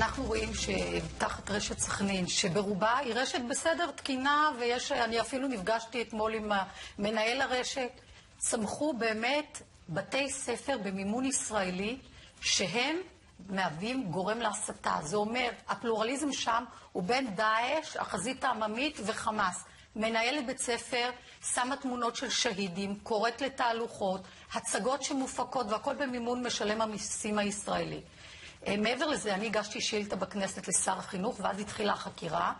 אנחנו רואים שתחת רשת סכנין, שברובה היא רשת בסדר, תקינה, ויש, אני אפילו נפגשתי אתמול עם מנהל הרשת, צמחו באמת בתי ספר במימון ישראלי, שהם מהווים גורם להסתה. זה אומר, הפלורליזם שם הוא בין דאעש, החזית העממית וחמאס. מנהלת בית ספר שמה תמונות של שהידים, קוראת לתהלוכות, הצגות שמופקות, והכל במימון משלם המיסים הישראלי. מעבר לזה, אני הגשתי שאילתה בכנסת לשר החינוך, ואז התחילה החקירה.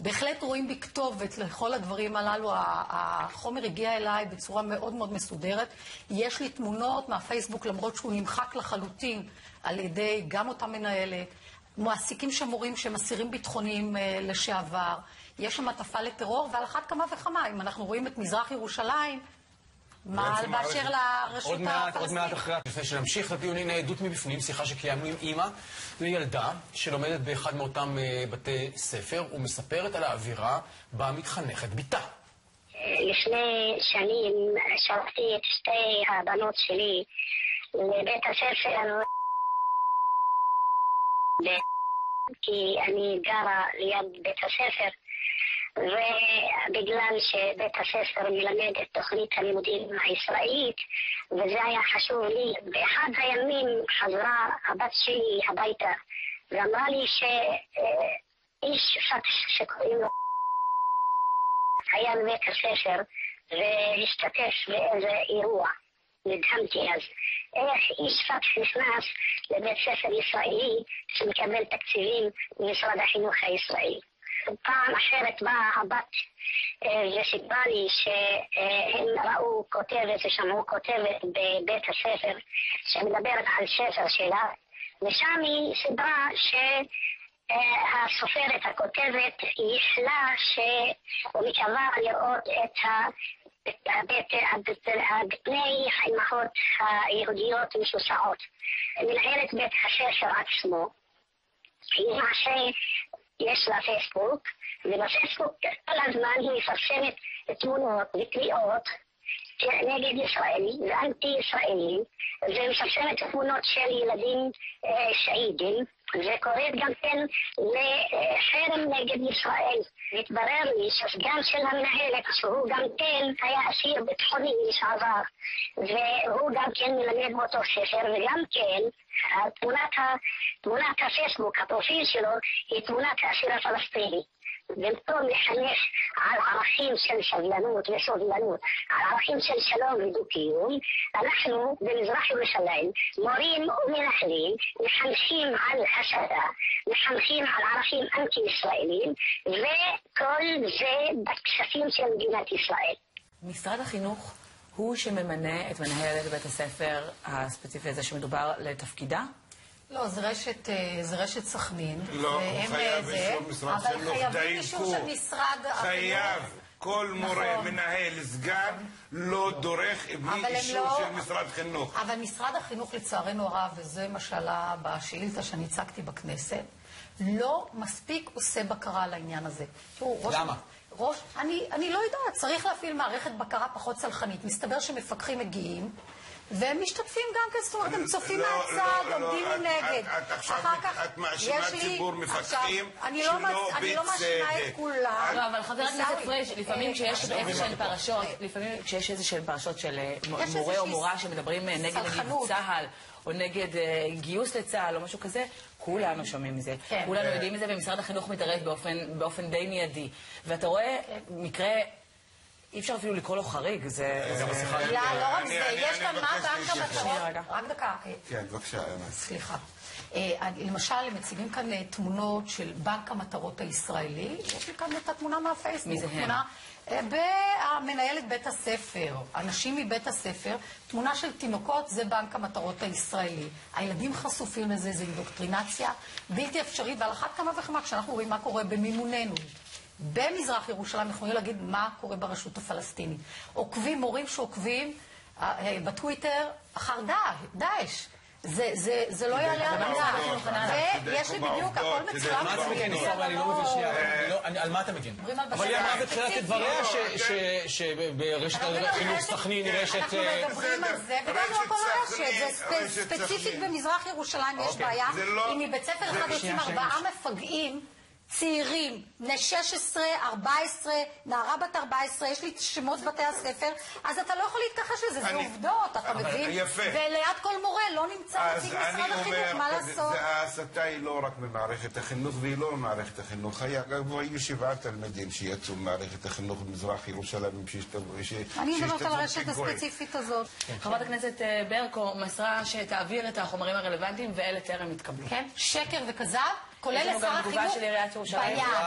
בהחלט רואים בי כתובת לכל הדברים הללו. החומר הגיע אליי בצורה מאוד מאוד מסודרת. יש לי תמונות מהפייסבוק, למרות שהוא נמחק לחלוטין על ידי גם אותה מנהלת. מעסיקים שם מורים שהם אסירים ביטחוניים לשעבר. יש שם הטפה לטרור, ועל אחת כמה וכמה, אם אנחנו רואים את מזרח ירושלים, מה באשר לרשות הפלסטינית? עוד מעט אחרי, לפני שנמשיך הנה עדות מבפנים, שיחה שקיימנו עם אימא לילדה שלומדת באחד מאותם בתי ספר ומספרת על האווירה בה מתחנכת בתה. לפני שנים שלחתי את שתי הבנות שלי לבית הספר כי אני גרה ליד בית הספר ובגלל שבית הספר מלמד את תוכנית הלימודים הישראלית וזה היה חשוב לי, באחד הימים חזרה הבת שלי הביתה ואמרה לי שאיש פקס שקוראים לו היה בבית הספר והשתתף באיזה אירוע. נדהמתי אז. איך איש פקס נכנס לבית ספר ישראלי שמקבל תקציבים ממשרד החינוך הישראלי. פעם אחרת באה הבת וסיפרה לי שהם ראו כותבת ושמעו כותבת בבית הספר שמדברת על ספר שלה ושם היא סיפרה שהסופרת הכותבת ייחלה שהוא מקווה לראות את בני האימהות היהודיות משוסעות. מנהלת בית הספר עצמו היא למעשה יש לה פייסבוק, ובפייסבוק כל הזמן היא מפרסמת תמונות וקריאות נגד ישראל ואנטי ישראלים, ומפרסמת תמונות של ילדים שהידים, וקוראת גם כן לחרם נגד ישראל. והתברר לי שהסגן של המנהלת, שהוא גם כן היה אסיר ביטחוני לשעבר, והוא גם כן מלמד באותו ספר, וגם כן תמונת, תמונת הפייסבוק, הפרופיל שלו, היא תמונת האסיר הפלסטיני. במקום לחנך על ערכים של סבלנות וסובלנות, על ערכים של שלום ודו-קיום, אנחנו במזרח ירושלים, מורים ומנהלים, מחנכים על הסתה, מחנכים על ערכים אנטי-ישראלים, וכל זה בכספים של מדינת ישראל. משרד החינוך הוא שממנה את מנהלת בית הספר הספציפי הזה שמדובר לתפקידה? לא, זה רשת, זה רשת סכנין. לא, הוא חייב אישור משרד חינוך, אבל חייבים אישור של משרד החינוך. חייב. כל מורה, מנהל, סגן, לא דורך בלי אישור של משרד חינוך. אבל משרד החינוך, לצערנו הרב, וזה מה שעלה בשאילתה שאני הצגתי בכנסת, לא מספיק עושה בקרה על העניין הזה. למה? ראש, אני, אני לא יודעת, צריך להפעיל מערכת בקרה פחות צלחנית. מסתבר שמפקחים מגיעים, והם משתתפים גם כן, זאת אומרת, הם צופים מהצד, עומדים מנגד. את עכשיו, את מאשימה ציבור מפקחים שלא אני לא מאשימה את כולם. לא, אבל חבר הכנסת פריג', לפעמים כשיש איזה שהן פרשות, לפעמים כשיש איזה שהן פרשות של מורה או מורה שמדברים נגד צה"ל, או נגד גיוס לצה"ל, או משהו כזה, כולנו שומעים מזה. כולנו יודעים מזה, ומשרד החינוך מתערב באופן די מיידי. ואתה רואה מקרה... אי אפשר אפילו לקרוא לו חריג, זה... לא, לא רק זה, יש כאן מה בנק המטרות... רק דקה. כן, בבקשה, אמת. סליחה. למשל, הם מציגים כאן תמונות של בנק המטרות הישראלי. יש לי כאן את התמונה מהפייסבוק. מי זה הם? במנהלת בית הספר, אנשים מבית הספר, תמונה של תינוקות, זה בנק המטרות הישראלי. הילדים חשופים לזה, זה אינדוקטרינציה בלתי אפשרית, ועל אחת כמה וכמה, כשאנחנו רואים מה קורה במימוננו. במזרח ירושלים, אנחנו יכולים להגיד מה קורה ברשות הפלסטינית. עוקבים, מורים שעוקבים בטוויטר אחר דאעש. זה, זה, זה לא יעלה על הדעת. ויש לי בדיוק, הכל מצולם. צודק, מה אתה מגן. עיסאווי? אני לא מבין שנייה. אני לא- על מה אתה מגן? אבל היא אמרה בתחילת. דבריה לא, ש- כן. ש- שברשת על החינוך סכנין היא רשת... אנחנו אה, מדברים על זה, וגם לא כל הרשת. ספציפית. במזרח ירושלים יש אוקיי. בעיה. לא- אם מבית ספר אחד יוצאים ארבעה. מפגעים. צעירים, בני 16, 14, נערה בת 14, יש לי שמות בתי הספר, אז אתה לא יכול להתכחש לזה, זה עובדות, אתה מבין? יפה. וליד כל מורה לא נמצא אז נציג אני משרד החינוך, אומר, מה כזה, לעשות? ההסתה היא לא רק במערכת החינוך והיא לא במערכת החינוך. היה גם היו שבעה תלמידים שיצאו ממערכת החינוך במזרח ירושלים שהשתתפו אני מדברת על הרשת. הספציפית הזאת. חברת הכנסת אה, ברקו מסרה שתעביר את החומרים הרלוונטיים ואלה טרם התקבלו. כן, שקר וכזב, כולל לשר החינוך. ביד.